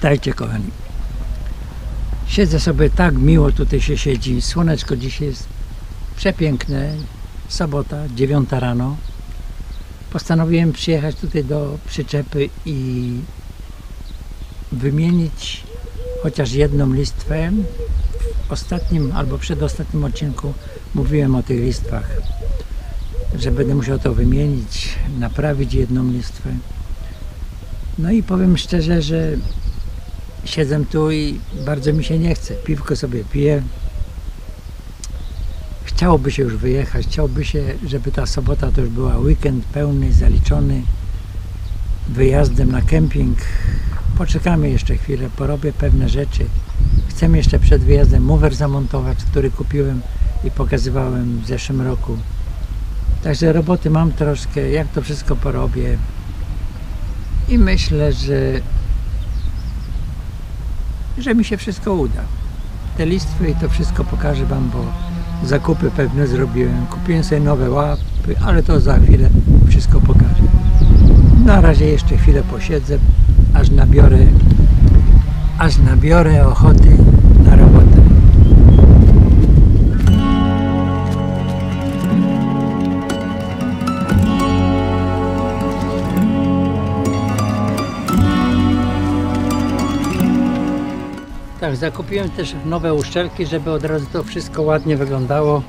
Witajcie kochani. Siedzę sobie tak miło, tutaj się siedzi. Słoneczko dzisiaj jest przepiękne. Sobota, 9 rano. Postanowiłem przyjechać tutaj do przyczepy i wymienić chociaż jedną listwę. W ostatnim albo przedostatnim odcinku mówiłem o tych listwach, że będę musiał to wymienić, naprawić jedną listwę. No i powiem szczerze, że siedzę tu i bardzo mi się nie chce. Piwko sobie piję. Chciałoby się już wyjechać, chciałoby się, żeby ta sobota to już była weekend pełny, zaliczony wyjazdem na kemping. Poczekamy jeszcze chwilę, porobię pewne rzeczy. Chcę jeszcze przed wyjazdem mower zamontować, który kupiłem i pokazywałem w zeszłym roku. Także roboty mam troszkę, jak to wszystko porobię. I myślę, że że mi się wszystko uda. Te listwy i to wszystko pokażę Wam, bo zakupy pewne zrobiłem. Kupiłem sobie nowe łapy, ale to za chwilę wszystko pokażę. Na razie jeszcze chwilę posiedzę, aż nabiorę, aż nabiorę ochoty na robotę. Tak, zakupiłem też nowe uszczelki, żeby od razu to wszystko ładnie wyglądało.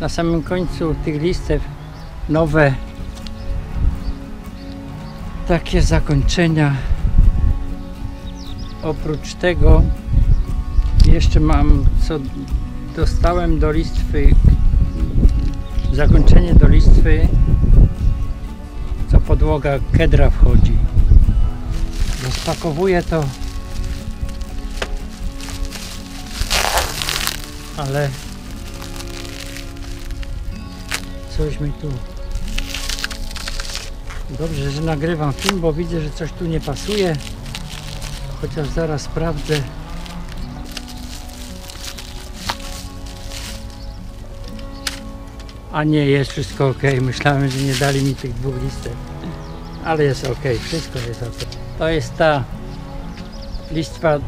Na samym końcu tych listew nowe takie zakończenia. Oprócz tego jeszcze mam co dostałem do listwy zakończenie do listwy co podłoga kedra wchodzi. Rozpakowuję to ale coś mi tu dobrze, że nagrywam film, bo widzę, że coś tu nie pasuje chociaż zaraz sprawdzę A nie, jest wszystko ok. Myślałem, że nie dali mi tych dwóch listek. Ale jest ok, wszystko jest ok. To jest ta listwa,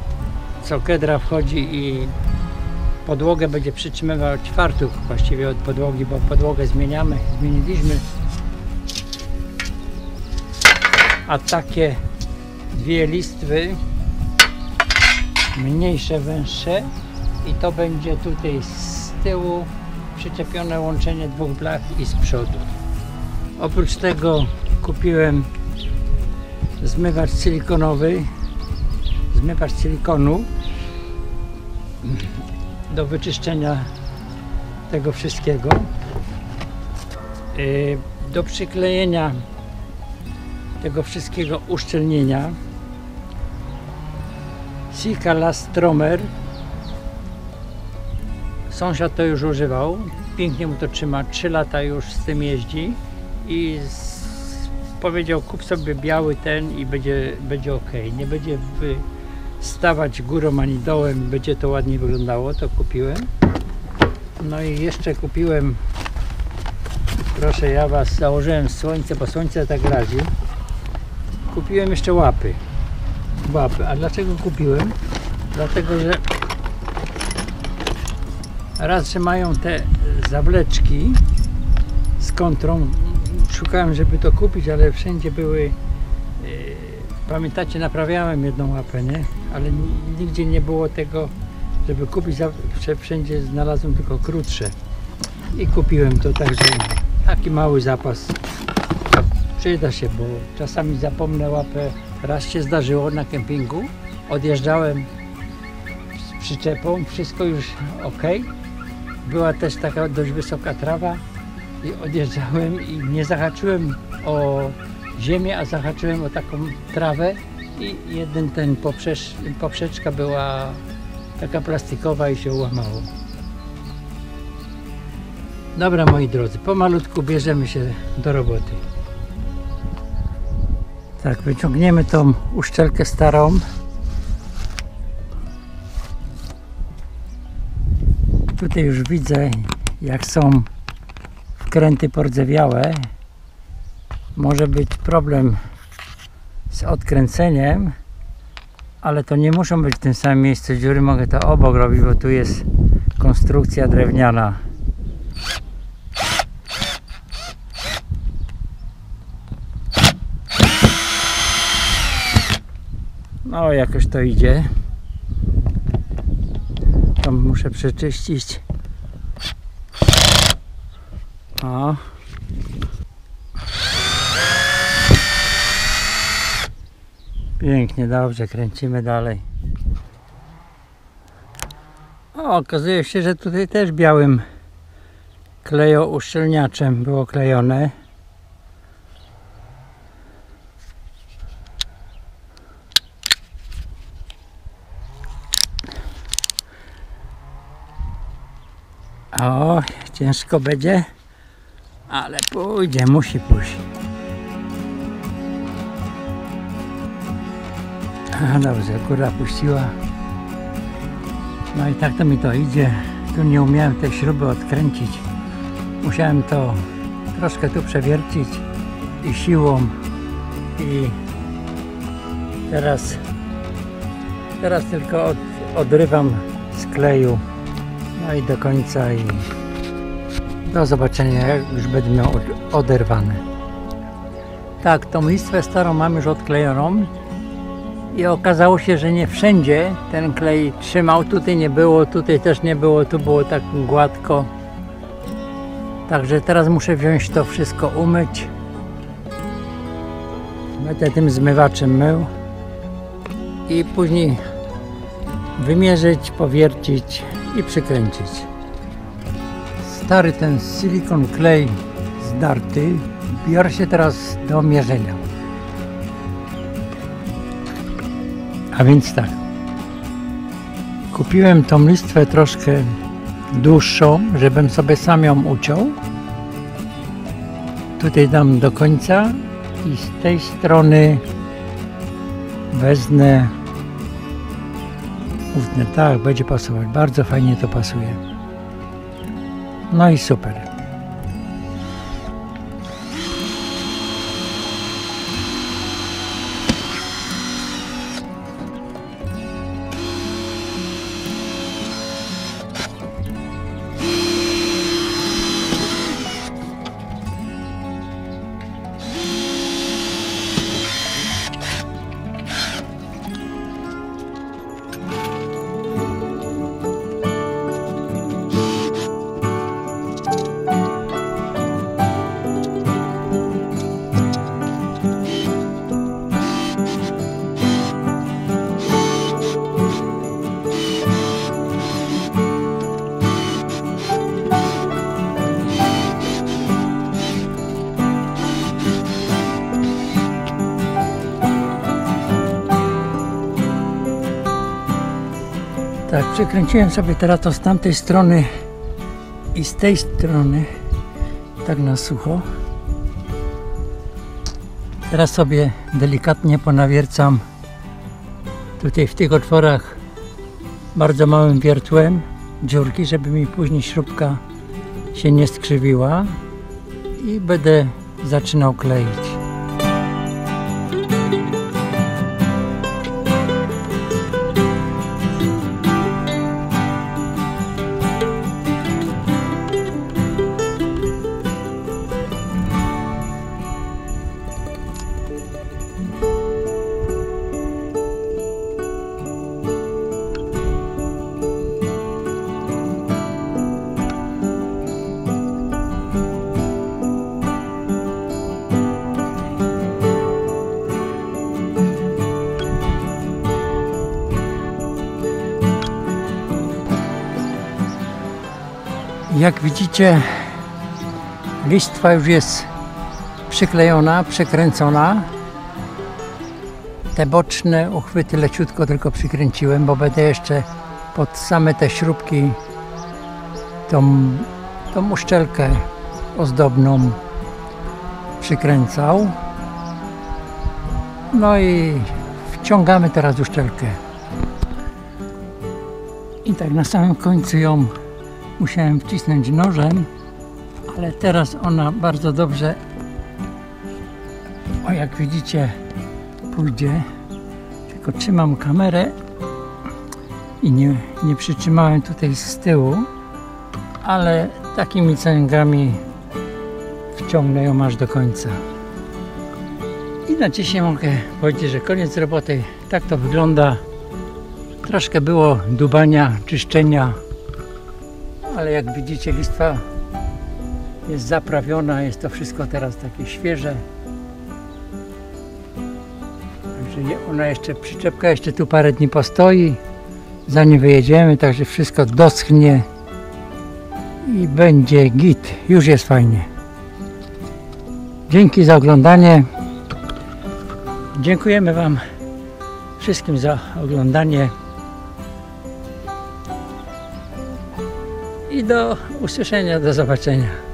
co kedra wchodzi i podłogę będzie przytrzymywał czwartuk właściwie od podłogi, bo podłogę zmieniamy, zmieniliśmy. A takie dwie listwy, mniejsze, węższe i to będzie tutaj z tyłu przyczepione łączenie dwóch blach i z przodu. Oprócz tego kupiłem zmywacz silikonowy, zmywacz silikonu do wyczyszczenia tego wszystkiego. Y, do przyklejenia tego wszystkiego uszczelnienia Sika Lastromer Sąsiad to już używał, pięknie mu to trzyma, 3 lata już z tym jeździ i z, powiedział kup sobie biały ten i będzie, będzie ok, nie będzie stawać górą ani dołem, będzie to ładnie wyglądało, to kupiłem. No i jeszcze kupiłem, proszę ja Was, założyłem słońce, bo słońce tak razi. Kupiłem jeszcze łapy. Łapy, a dlaczego kupiłem? Dlatego, że raz, że mają te zawleczki z kontrą. Szukałem, żeby to kupić, ale wszędzie były yy, pamiętacie, naprawiałem jedną łapę, nie? ale nigdzie nie było tego, żeby kupić, wszędzie znalazłem tylko krótsze. I kupiłem to, także taki mały zapas. Przyda się, bo czasami zapomnę łapę, raz się zdarzyło na kempingu, odjeżdżałem z przyczepą, wszystko już ok, była też taka dość wysoka trawa i odjeżdżałem i nie zahaczyłem o ziemię, a zahaczyłem o taką trawę i jeden ten poprzecz, poprzeczka była taka plastikowa i się łamało. Dobra moi drodzy, pomalutku bierzemy się do roboty. Tak, wyciągniemy tą uszczelkę starą Tutaj już widzę jak są wkręty pordzewiałe, może być problem z odkręceniem, ale to nie muszą być w tym samym miejscu dziury, mogę to obok robić, bo tu jest konstrukcja drewniana. No, jakoś to idzie. To muszę przeczyścić. O. Pięknie, dobrze, kręcimy dalej. O, okazuje się, że tutaj też białym klejo uszczelniaczem było klejone. O, ciężko będzie, ale pójdzie, musi pójść. A, dobrze, góra puściła. No i tak to mi to idzie. Tu nie umiałem tej śruby odkręcić. Musiałem to troszkę tu przewiercić i siłą i teraz teraz tylko od, odrywam z kleju no i do końca i do zobaczenia jak już będę miał od- oderwane tak tą listwę starą mam już odklejoną i okazało się, że nie wszędzie ten klej trzymał. Tutaj nie było, tutaj też nie było, tu było tak gładko. Także teraz muszę wziąć to wszystko umyć. Będę tym zmywaczem mył i później wymierzyć, powiercić i przykręcić. Stary ten silikon klej zdarty biorę się teraz do mierzenia. A więc tak. Kupiłem tą listwę troszkę dłuższą, żebym sobie sam ją uciął. Tutaj dam do końca i z tej strony wezmę Ufnę, tak, będzie pasować. Bardzo fajnie to pasuje. No i super. Tak, przykręciłem sobie teraz to z tamtej strony i z tej strony, tak na sucho. Teraz sobie delikatnie ponawiercam tutaj w tych otworach bardzo małym wiertłem dziurki, żeby mi później śrubka się nie skrzywiła i będę zaczynał kleić. Jak widzicie, listwa już jest przyklejona, przekręcona. Te boczne uchwyty leciutko tylko przykręciłem, bo będę jeszcze pod same te śrubki tą, tą uszczelkę ozdobną przykręcał. No i wciągamy teraz uszczelkę. I tak na samym końcu ją musiałem wcisnąć nożem, ale teraz ona bardzo dobrze, o jak widzicie, pójdzie. Tylko trzymam kamerę i nie, nie przytrzymałem tutaj z tyłu, ale takimi cęgami wciągnę ją aż do końca. I na dzisiaj mogę powiedzieć, że koniec roboty. Tak to wygląda. Troszkę było dubania, czyszczenia, ale jak widzicie listwa jest zaprawiona, jest to wszystko teraz takie świeże. Także ona jeszcze, przyczepka jeszcze tu parę dni postoi, zanim wyjedziemy, także wszystko doschnie i będzie git. Już jest fajnie. Dzięki za oglądanie. Dziękujemy Wam wszystkim za oglądanie. Do usłyszenia, do zobaczenia.